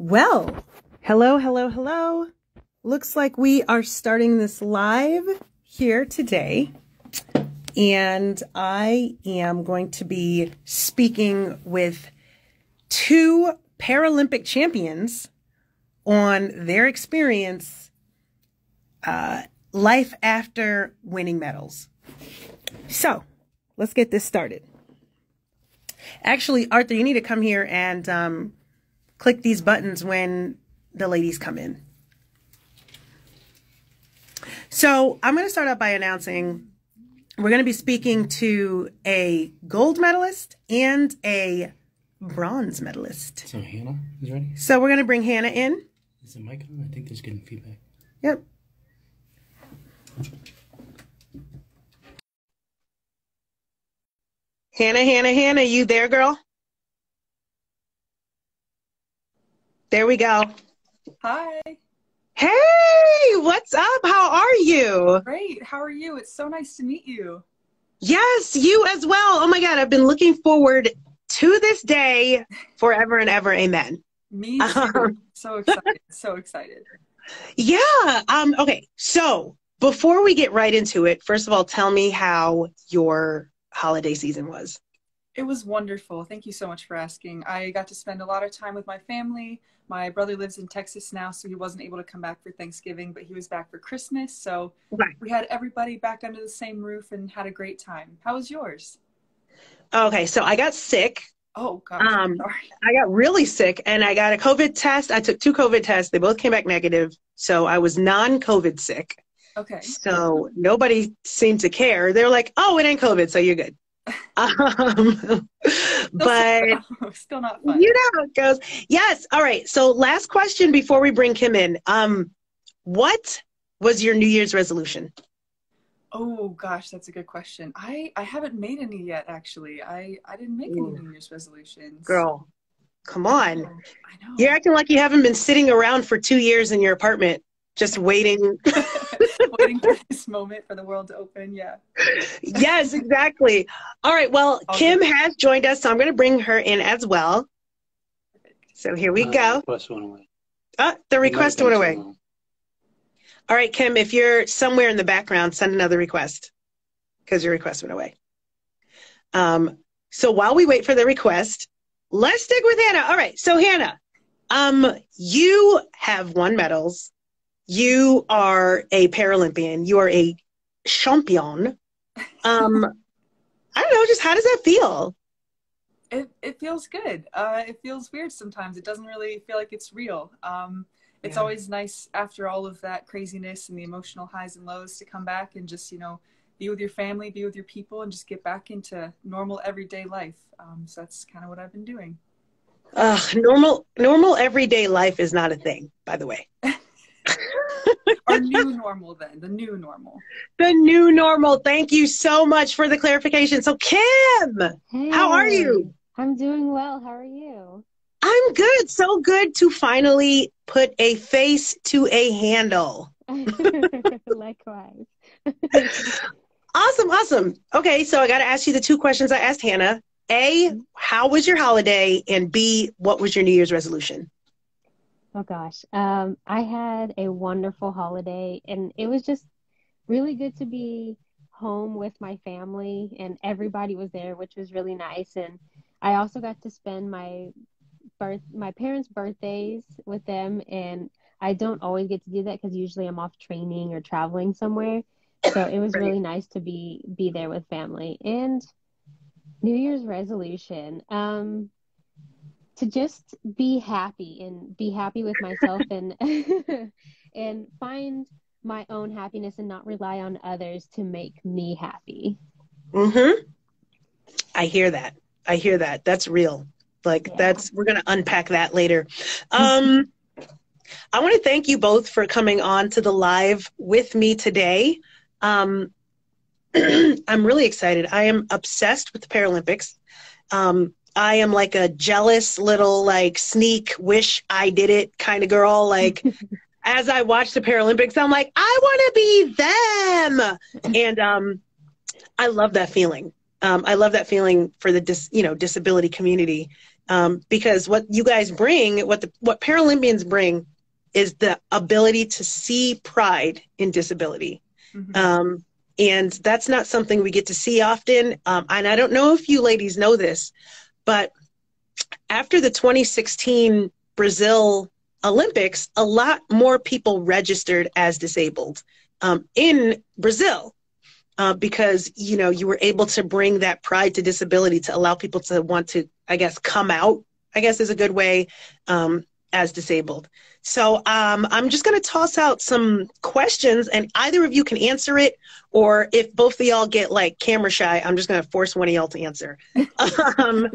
Well, hello, hello, hello. Looks like we are starting this live here today. And I am going to be speaking with two Paralympic champions on their experience, uh, life after winning medals. So let's get this started. Actually, Arthur, you need to come here and um, click these buttons when the ladies come in. So I'm going to start out by announcing we're going to be speaking to a gold medalist and a bronze medalist. So Hannah is ready? So we're going to bring Hannah in. Is the mic on? I think there's getting feedback. Yep. Hannah, Hannah, Hannah, you there, girl? There we go. Hi. Hey, what's up? How are you? Great. How are you? It's so nice to meet you. Yes, you as well. Oh my God, I've been looking forward to this day forever and ever. Amen. Me too. so excited. so excited. Yeah. Um, okay. So before we get right into it, first of all, tell me how your holiday season was. It was wonderful. Thank you so much for asking. I got to spend a lot of time with my family. My brother lives in Texas now, so he wasn't able to come back for Thanksgiving, but he was back for Christmas. So Right. we had everybody back under the same roof and had a great time. How was yours? Okay. So I got sick. Oh, gosh. Um. I got really sick and I got a COVID test. I took two COVID tests. They both came back negative. So I was non COVID sick. Okay. So nobody seemed to care. They're like, oh, it ain't COVID, so you're good. Um, but Still, still not fun. you know how it goes. Yes. All right. So last question before we bring Kym in. Um, what was your New Year's resolution? Oh gosh, that's a good question. I I haven't made any yet actually. I I didn't make Ooh. any New Year's resolutions. Girl, come on. I know. You're acting like you haven't been sitting around for two years in your apartment just waiting. waiting for this moment for the world to open. Yeah. yes, exactly. All right. Well, Awesome. Kym has joined us, so I'm going to bring her in as well. So here we Uh, go. Request went away. Ah, the request went away. too long. All right, Kym, if you're somewhere in the background, send another request because your request went away. Um, so while we wait for the request, let's stick with Hannah. All right, so Hannah, um, you have won medals. You are a Paralympian. You are a champion. Um, I don't know, just how does that feel? It it feels good. Uh, it feels weird sometimes. It doesn't really feel like it's real. Um, it's Yeah. always nice after all of that craziness and the emotional highs and lows to come back and just you know be with your family, be with your people, and just get back into normal everyday life. Um, so that's kind of what I've been doing. Ugh, normal, normal everyday life is not a thing, by the way. Our new normal, then the new normal. The new normal. Thank you so much for the clarification. So, Kym, How are you? I'm doing well. How are you? I'm good. So good to finally put a face to a handle. Likewise. Awesome, awesome. Okay, so I got to ask you the two questions I asked Hannah. A, how was your holiday? And B, what was your New Year's resolution? Oh gosh. Um, I had a wonderful holiday and it was just really good to be home with my family and everybody was there, which was really nice. And I also got to spend my birth my parents' birthdays with them and I don't always get to do that because usually I'm off training or traveling somewhere. So it was really nice to be be there with family. And New Year's resolution. Um, to just be happy and be happy with myself and and find my own happiness and not rely on others to make me happy. Mm-hmm. I hear that. I hear that. That's real. Like Yeah. that's we're gonna unpack that later. Um I want to thank you both for coming on to the live with me today. Um I'm really excited. I am obsessed with the Paralympics. Um I am like a jealous little like sneak wish I did it kind of girl. Like as I watch the Paralympics, I'm like, I want to be them. And um I love that feeling. Um, I love that feeling for the dis, you know disability community, um, because what you guys bring, what the what Paralympians bring, is the ability to see pride in disability. Mm-hmm. Um, and that's not something we get to see often. Um, and I don't know if you ladies know this, but after the 2016 Brazil Olympics, a lot more people registered as disabled um, in Brazil. Uh, because you know you were able to bring that pride to disability to allow people to want to i guess come out i guess is a good way um, as disabled so um, i'm just going to toss out some questions and either of you can answer it or if both of y'all get like camera shy i'm just going to force one of y'all to answer um,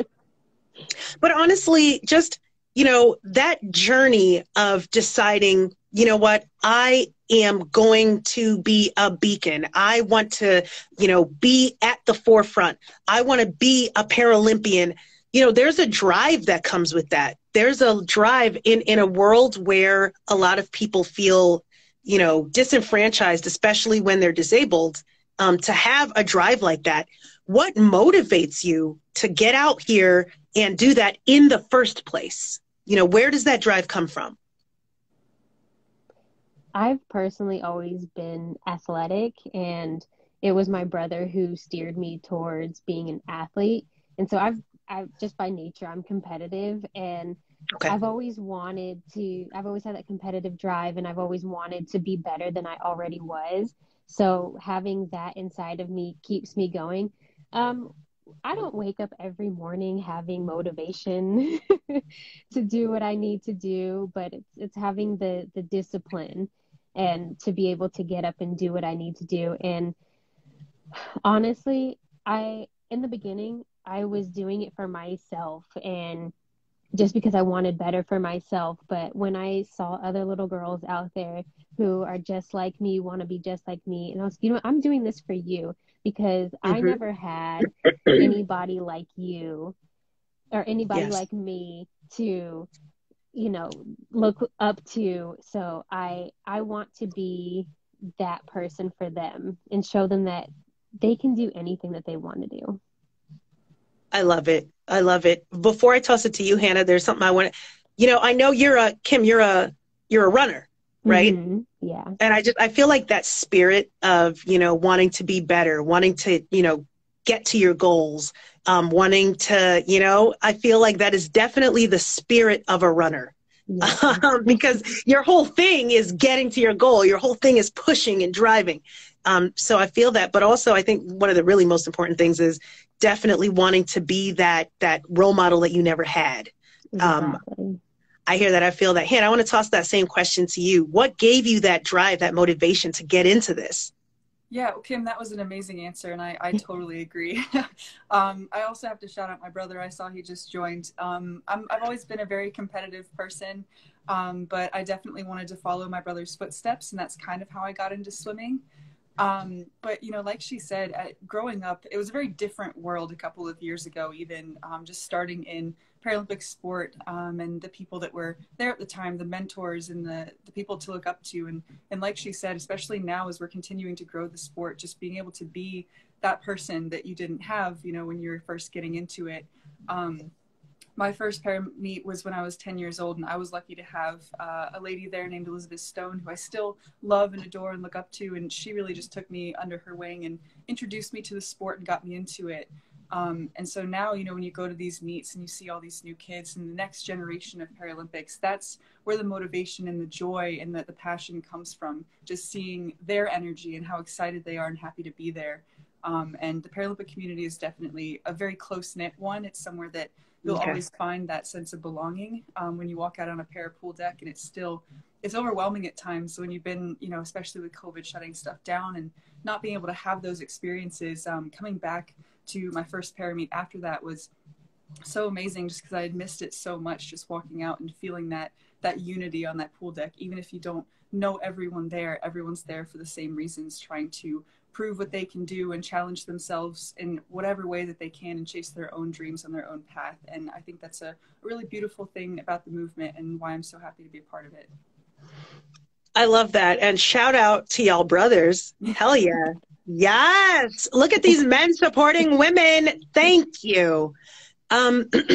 but honestly just you know that journey of deciding you know what i am going to be a beacon. I want to, you know, be at the forefront. I want to be a Paralympian. You know, there's a drive that comes with that. There's a drive in in a world where a lot of people feel, you know, disenfranchised, especially when they're disabled. Um, to have a drive like that, what motivates you to get out here and do that in the first place? You know, where does that drive come from? I've personally always been athletic, and it was my brother who steered me towards being an athlete. And so I've, I've just by nature, I'm competitive, and okay. I've always wanted to. I've always had that competitive drive, and I've always wanted to be better than I already was. So having that inside of me keeps me going. Um, I don't wake up every morning having motivation to do what I need to do, but it's it's having the the discipline and to be able to get up and do what I need to do. And honestly, I, in the beginning, I was doing it for myself and just because I wanted better for myself. But when I saw other little girls out there who are just like me, want to be just like me, and I was, you know, I'm doing this for you because mm-hmm. I never had anybody like you or anybody yes. like me to you know look up to so i i want to be that person for them and show them that they can do anything that they want to do i love it i love it before i toss it to you hannah there's something i want to you know i know you're a kym you're a you're a runner right mm-hmm. Yeah and i just i feel like that spirit of you know wanting to be better wanting to you know get to your goals um, wanting to, you know, I feel like that is definitely the spirit of a runner. Yeah. Um, because your whole thing is getting to your goal. Your whole thing is pushing and driving. Um, so I feel that, but also I think one of the really most important things is definitely wanting to be that that role model that you never had. Um, exactly. I hear that. I feel that. Hannah, I want to toss that same question to you. What gave you that drive, that motivation to get into this? Yeah, Kym, that was an amazing answer, and I, I totally agree. um, I also have to shout out my brother. I saw he just joined. Um, i have always been a very competitive person, um, but I definitely wanted to follow my brother's footsteps, and that's kind of how I got into swimming. Um, but you know, like she said, at, growing up, it was a very different world a couple of years ago. Even um, just starting in Paralympic sport um, and the people that were there at the time, the mentors and the, the people to look up to. And, and like she said, especially now as we're continuing to grow the sport, just being able to be that person that you didn't have, you know, when you were first getting into it. Um, my first pair meet was when I was 10 years old, and I was lucky to have uh, a lady there named Elizabeth Stone, who I still love and adore and look up to. And she really just took me under her wing and introduced me to the sport and got me into it. Um, and so now, you know, when you go to these meets and you see all these new kids and the next generation of Paralympics, that's where the motivation and the joy and the, the passion comes from. Just seeing their energy and how excited they are and happy to be there. Um, and the Paralympic community is definitely a very close knit one. It's somewhere that you'll okay. always find that sense of belonging um, when you walk out on a para pool deck, and it's still it's overwhelming at times when you've been, you know, especially with COVID shutting stuff down and not being able to have those experiences. Um, coming back to my first parameet after that was so amazing just because I had missed it so much just walking out and feeling that that unity on that pool deck even if you don't know everyone there everyone's there for the same reasons trying to prove what they can do and challenge themselves in whatever way that they can and chase their own dreams on their own path and I think that's a really beautiful thing about the movement and why I'm so happy to be a part of it. I love that and shout out to y'all brothers. Hell yeah. Yes. Look at these men supporting women. Thank you. Um,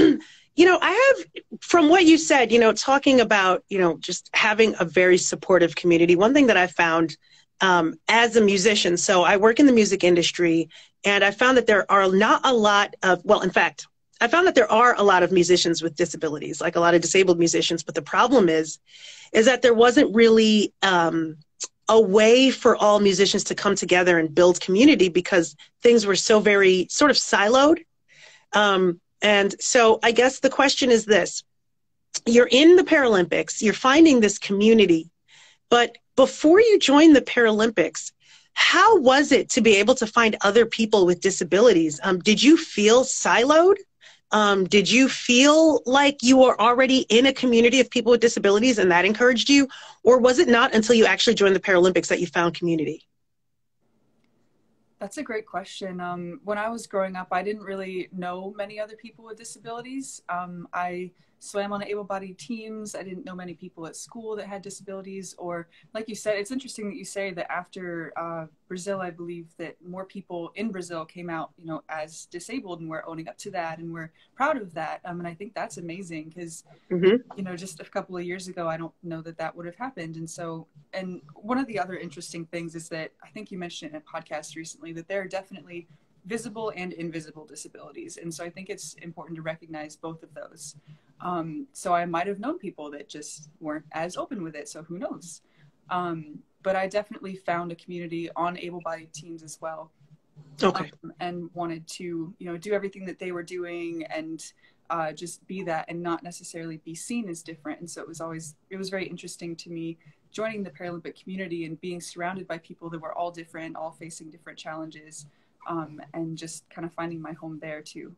you know, I have, from what you said, you know, talking about, you know, just having a very supportive community. One thing that I found um, as a musician, so I work in the music industry, and I found that there are not a lot of, well, in fact, I found that there are a lot of musicians with disabilities, like a lot of disabled musicians. But the problem is, is that there wasn't really um, a way for all musicians to come together and build community because things were so very sort of siloed. Um, and so I guess the question is this you're in the Paralympics, you're finding this community, but before you joined the Paralympics, how was it to be able to find other people with disabilities? Um, did you feel siloed? Um, did you feel like you were already in a community of people with disabilities and that encouraged you? Or was it not until you actually joined the Paralympics that you found community? That's a great question. Um, when I was growing up, I didn't really know many other people with disabilities. Um, I swam on able-bodied teams. I didn't know many people at school that had disabilities. Or, like you said, it's interesting that you say that after uh, Brazil, I believe that more people in Brazil came out, you know, as disabled, and we're owning up to that, and we're proud of that. Um, and I think that's amazing because, mm-hmm. you know, just a couple of years ago, I don't know that that would have happened. And so, and one of the other interesting things is that I think you mentioned in a podcast recently that there are definitely visible and invisible disabilities. And so I think it's important to recognize both of those. Um, so I might have known people that just weren't as open with it. So who knows? Um, but I definitely found a community on able-bodied teams as well. Okay. Um, and wanted to, you know, do everything that they were doing and uh, just be that and not necessarily be seen as different. And so it was always, it was very interesting to me joining the Paralympic community and being surrounded by people that were all different, all facing different challenges, um, and just kind of finding my home there too.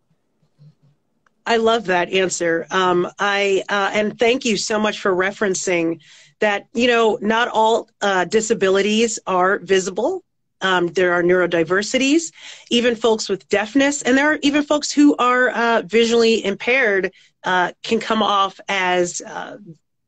I love that answer. Um, I uh, and thank you so much for referencing that. You know, not all uh, disabilities are visible. Um, there are neurodiversities, even folks with deafness, and there are even folks who are uh, visually impaired uh, can come off as uh,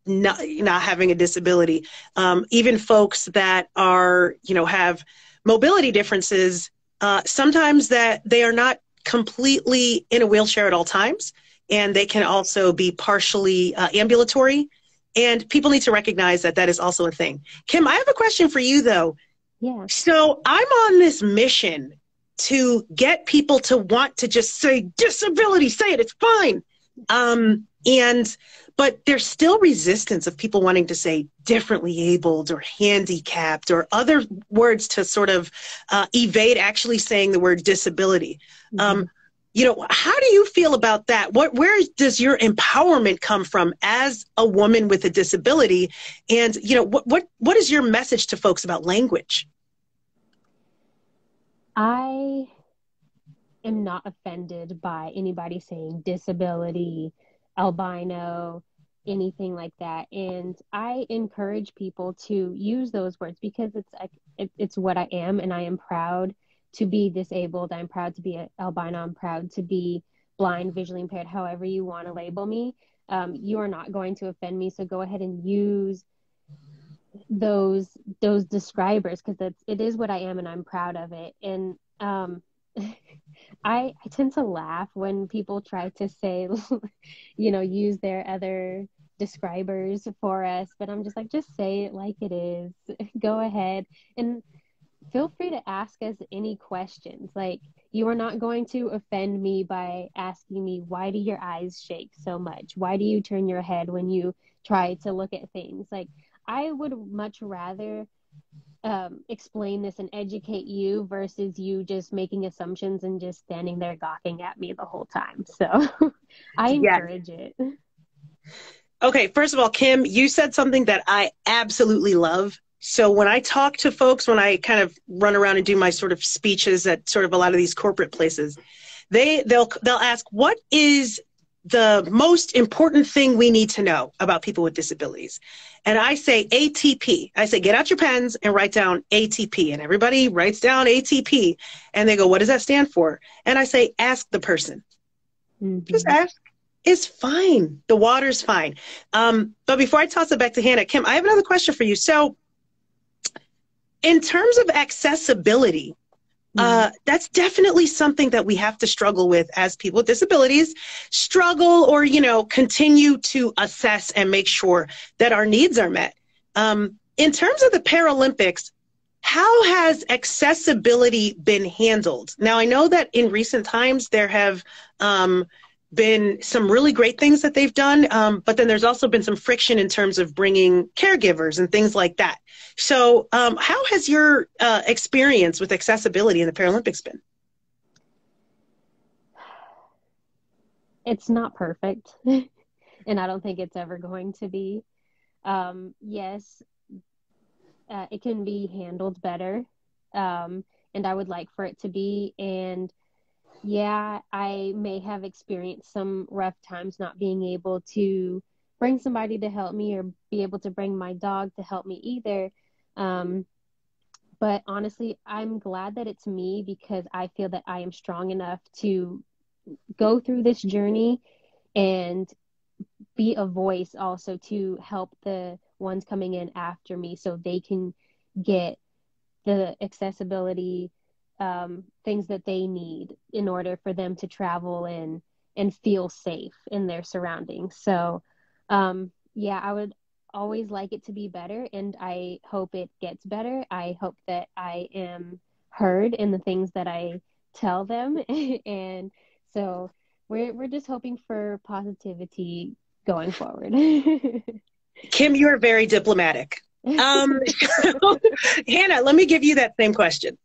not, not having a disability. Um, even folks that are, you know, have mobility differences, uh, sometimes that they are not completely in a wheelchair at all times, and they can also be partially uh, ambulatory. And people need to recognize that that is also a thing. Kym, I have a question for you though. Yeah. So I'm on this mission to get people to want to just say disability, say it, it's fine. Um, and but there's still resistance of people wanting to say differently abled or handicapped or other words to sort of uh, evade actually saying the word disability. Mm-hmm. Um, you know, how do you feel about that? What, where does your empowerment come from as a woman with a disability? And you know, what, what, what is your message to folks about language? I am not offended by anybody saying disability, albino, anything like that. And I encourage people to use those words because it's it's what I am, and I am proud to be disabled. I'm proud to be albino. I'm proud to be blind, visually impaired. However you want to label me, um, you are not going to offend me. So go ahead and use those those describers because it's it is what I am, and I'm proud of it. And um, I, I tend to laugh when people try to say, you know, use their other describers for us, but I'm just like, just say it like it is. Go ahead and feel free to ask us any questions. Like, you are not going to offend me by asking me, why do your eyes shake so much? Why do you turn your head when you try to look at things? Like, I would much rather um, explain this and educate you versus you just making assumptions and just standing there gawking at me the whole time. So I encourage yes. it. Okay, first of all, Kym, you said something that I absolutely love. So when I talk to folks, when I kind of run around and do my sort of speeches at sort of a lot of these corporate places, they they'll they'll ask what is the most important thing we need to know about people with disabilities. And I say ATP. I say, get out your pens and write down ATP. And everybody writes down ATP. And they go, what does that stand for? And I say, ask the person. Mm-hmm. Just ask. It's fine. The water's fine. Um, but before I toss it back to Hannah, Kym, I have another question for you. So, in terms of accessibility, uh, that's definitely something that we have to struggle with as people with disabilities struggle or you know continue to assess and make sure that our needs are met. Um, in terms of the paralympics how has accessibility been handled? Now i know that in recent times there have um, been some really great things that they've done, um, but then there's also been some friction in terms of bringing caregivers and things like that. So, um, how has your uh, experience with accessibility in the Paralympics been? It's not perfect, and I don't think it's ever going to be. Um, yes, uh, it can be handled better, um, and I would like for it to be. And yeah, I may have experienced some rough times not being able to bring somebody to help me or be able to bring my dog to help me either. Um, but honestly, I'm glad that it's me because I feel that I am strong enough to go through this journey and be a voice also to help the ones coming in after me so they can get the accessibility um, things that they need in order for them to travel and and feel safe in their surroundings. So, um, yeah, I would always like it to be better, and I hope it gets better. I hope that I am heard in the things that I tell them, and so we're we're just hoping for positivity going forward. Kym, you are very diplomatic. Um, Hannah, let me give you that same question.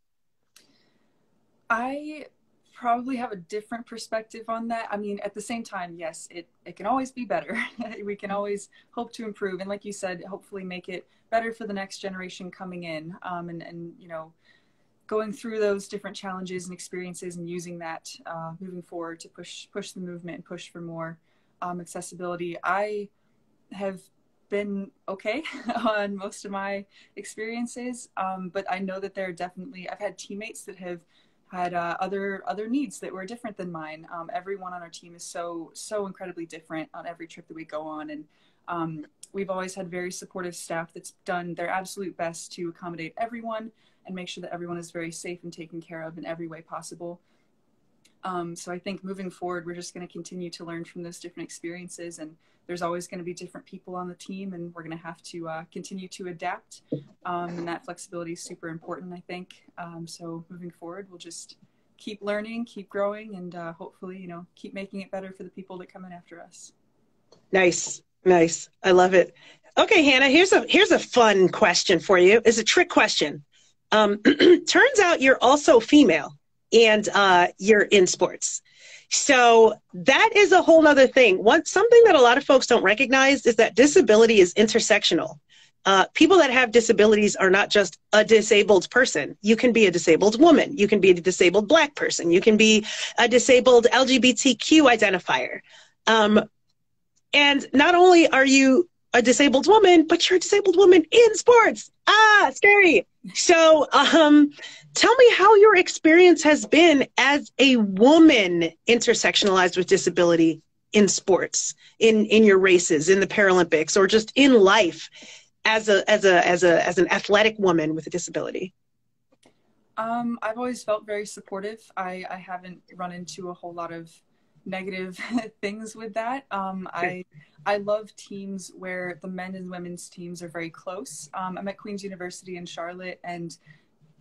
I probably have a different perspective on that. I mean, at the same time, yes, it, it can always be better. we can always hope to improve. And like you said, hopefully make it better for the next generation coming in. Um, and, and, you know, going through those different challenges and experiences and using that uh, moving forward to push, push the movement and push for more um, accessibility. I have been okay on most of my experiences. Um, but I know that there are definitely, I've had teammates that have had uh, other other needs that were different than mine. Um, everyone on our team is so so incredibly different on every trip that we go on, and um, we've always had very supportive staff that's done their absolute best to accommodate everyone and make sure that everyone is very safe and taken care of in every way possible. Um, so I think moving forward, we're just going to continue to learn from those different experiences and there's always going to be different people on the team and we're going to have to uh, continue to adapt. Um, and that flexibility is super important i think. Um, so moving forward we'll just keep learning keep growing and uh, hopefully you know keep making it better for the people that come in after us. Nice nice. I love it. Okay hannah here's a here's a fun question for you. It's a trick question. Um, turns out you're also female and uh, you're in sports so that is a whole other thing. One something that a lot of folks don't recognize is that disability is intersectional. Uh, people that have disabilities are not just a disabled person. You can be a disabled woman. You can be a disabled black person. You can be a disabled LGBTQ identifier. Um, and not only are you a disabled woman, but you're a disabled woman in sports. Ah, scary. So, um, tell me how your experience has been as a woman intersectionalized with disability in sports, in in your races, in the Paralympics, or just in life as a as a as a as an athletic woman with a disability. Um, I've always felt very supportive. I, I haven't run into a whole lot of negative things with that. Um, I I love teams where the men and women's teams are very close. Um, I'm at Queen's University in Charlotte, and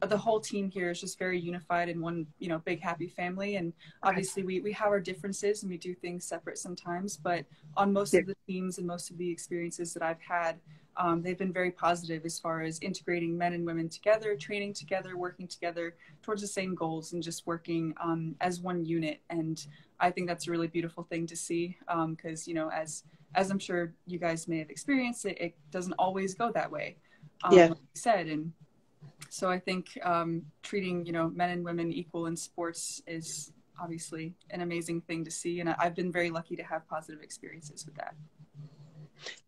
the whole team here is just very unified in one you know big happy family and obviously we, we have our differences and we do things separate sometimes but on most yeah. of the teams and most of the experiences that i've had um, they've been very positive as far as integrating men and women together, training together, working together towards the same goals, and just working um, as one unit. And I think that's a really beautiful thing to see because um, you know, as as I'm sure you guys may have experienced, it, it doesn't always go that way. Um, yeah. Like said, and so I think um, treating you know men and women equal in sports is obviously an amazing thing to see, and I've been very lucky to have positive experiences with that.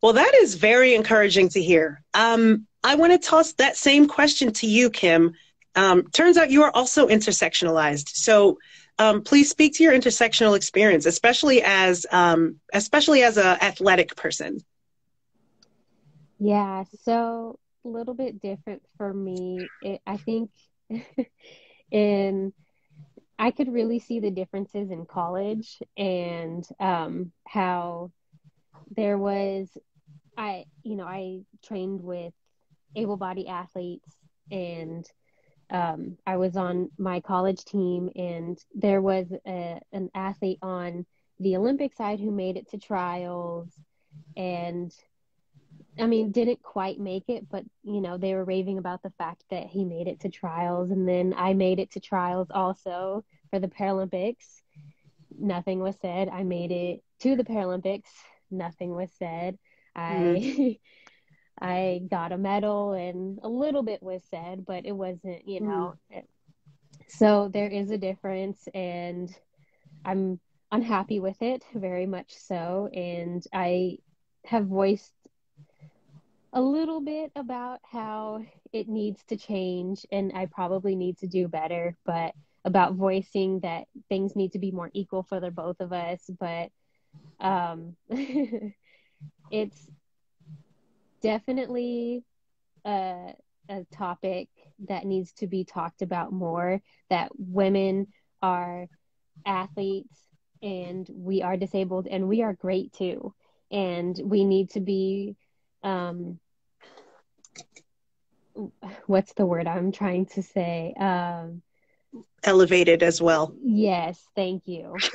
Well, that is very encouraging to hear. Um, I want to toss that same question to you, Kym. Um, turns out you are also intersectionalized. So um, please speak to your intersectional experience, especially as um, especially as an athletic person. Yeah, so a little bit different for me. It, I think and I could really see the differences in college and um, how there was I you know I trained with able-bodied athletes and um, I was on my college team and there was a, an athlete on the Olympic side who made it to trials and I mean didn't quite make it but you know they were raving about the fact that he made it to trials and then I made it to trials also for the Paralympics nothing was said I made it to the Paralympics nothing was said. I I got a medal and a little bit was said, but it wasn't, you know. Mm. So there is a difference, and I'm unhappy with it, very much so. And I have voiced a little bit about how it needs to change, and I probably need to do better, but about voicing that things need to be more equal for the both of us. But um, it's definitely a, a topic that needs to be talked about more that women are athletes and we are disabled and we are great too and we need to be um what's the word i'm trying to say um elevated as well. Yes, thank you.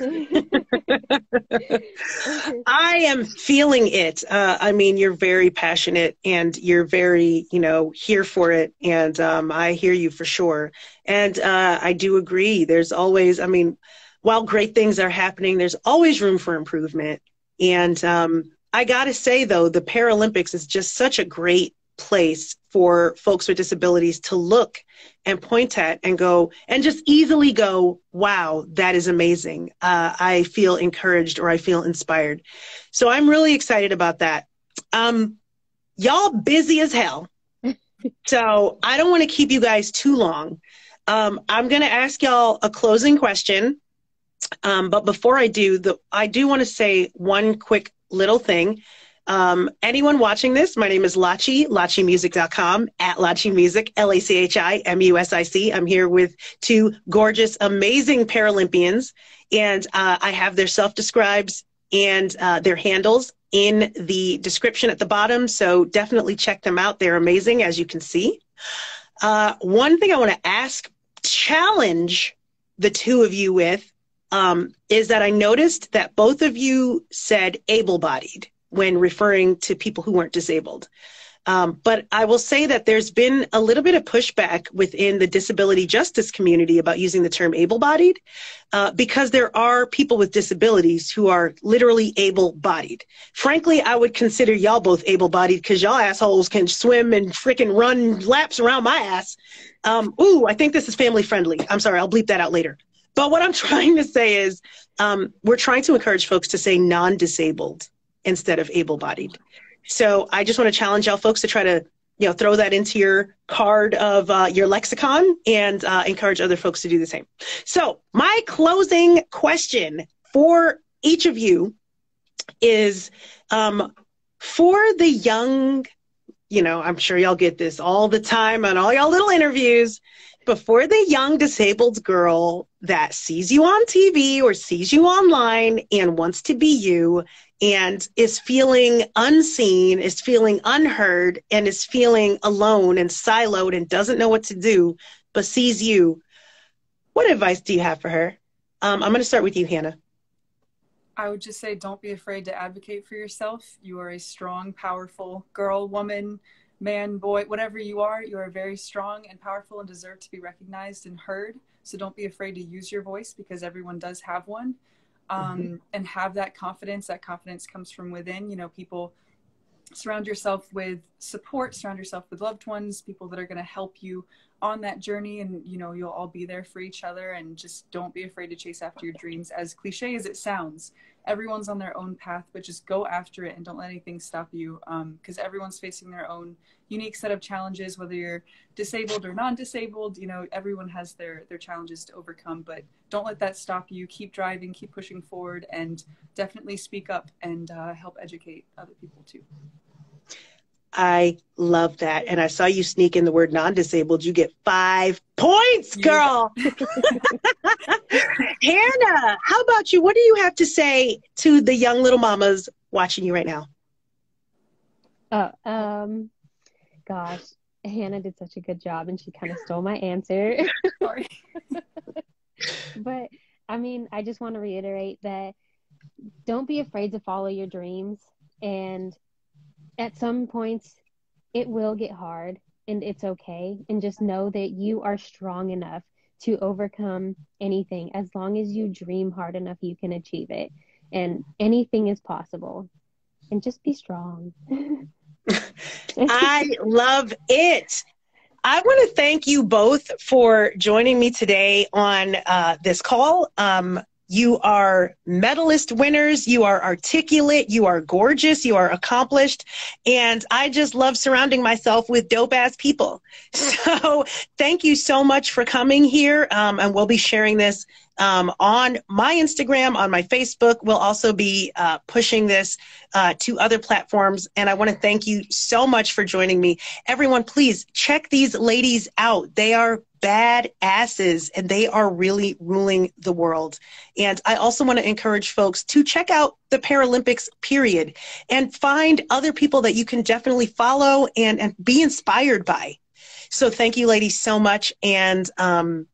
I am feeling it. Uh, I mean, you're very passionate and you're very, you know, here for it. And um, I hear you for sure. And uh, I do agree. There's always, I mean, while great things are happening, there's always room for improvement. And um, I got to say, though, the Paralympics is just such a great place for folks with disabilities to look and point at and go and just easily go wow that is amazing. Uh, i feel encouraged or i feel inspired. So i'm really excited about that. Um, y'all busy as hell. So i don't want to keep you guys too long. Um, i'm going to ask y'all a closing question. Um, but before i do the i do want to say one quick little thing um, anyone watching this, my name is Lachi, lachimusic.com, at Lachi Music, L A C H I M U S I C. I'm here with two gorgeous, amazing Paralympians, and uh, I have their self describes and uh, their handles in the description at the bottom. So definitely check them out. They're amazing, as you can see. Uh, one thing I want to ask, challenge the two of you with um, is that I noticed that both of you said able bodied when referring to people who weren't disabled. Um, but I will say that there's been a little bit of pushback within the disability justice community about using the term able bodied uh, because there are people with disabilities who are literally able bodied. Frankly, I would consider y'all both able bodied because y'all assholes can swim and freaking run laps around my ass. Um, ooh, I think this is family friendly. I'm sorry, I'll bleep that out later. But what I'm trying to say is um, we're trying to encourage folks to say non disabled instead of able bodied. So I just want to challenge y'all folks to try to you know throw that into your card of uh, your lexicon and uh, encourage other folks to do the same. So my closing question for each of you is um, for the young. You know, I'm sure y'all get this all the time on all y'all little interviews. Before the young disabled girl that sees you on TV or sees you online and wants to be you, and is feeling unseen, is feeling unheard, and is feeling alone and siloed and doesn't know what to do, but sees you, what advice do you have for her? Um, I'm going to start with you, Hannah. I would just say don't be afraid to advocate for yourself. You are a strong, powerful girl, woman, man, boy, whatever you are. You are very strong and powerful and deserve to be recognized and heard. So don't be afraid to use your voice because everyone does have one um, mm-hmm. and have that confidence. That confidence comes from within. You know, people surround yourself with support, surround yourself with loved ones, people that are going to help you on that journey. And, you know, you'll all be there for each other. And just don't be afraid to chase after your dreams. As cliche as it sounds, everyone's on their own path, but just go after it and don't let anything stop you because um, everyone's facing their own unique set of challenges, whether you're disabled or non-disabled, you know, everyone has their, their challenges to overcome, but don't let that stop you. Keep driving, keep pushing forward, and definitely speak up and uh, help educate other people too. I love that. And I saw you sneak in the word non disabled. You get five points, girl. Hannah, how about you? What do you have to say to the young little mamas watching you right now? Oh, um, gosh, Hannah did such a good job and she kind of stole my answer. Sorry. but I mean, I just want to reiterate that don't be afraid to follow your dreams. And at some points, it will get hard and it's okay. And just know that you are strong enough to overcome anything. As long as you dream hard enough, you can achieve it. And anything is possible. And just be strong. I love it. I want to thank you both for joining me today on uh, this call. Um, you are medalist winners. You are articulate. You are gorgeous. You are accomplished. And I just love surrounding myself with dope ass people. So thank you so much for coming here. Um, and we'll be sharing this um, on my Instagram, on my Facebook. We'll also be uh, pushing this uh, to other platforms. And I want to thank you so much for joining me. Everyone, please check these ladies out. They are bad asses and they are really ruling the world. And I also want to encourage folks to check out the Paralympics period and find other people that you can definitely follow and, and be inspired by. So thank you, ladies, so much. And um,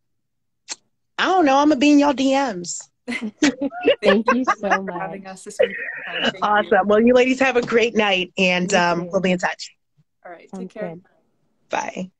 I don't know. I'm gonna be in y'all DMs. Thank you so much for having us this week. Thank you. Awesome. Well, you ladies have a great night, and um, we'll be in touch. All right. Sounds Take care. good. Bye.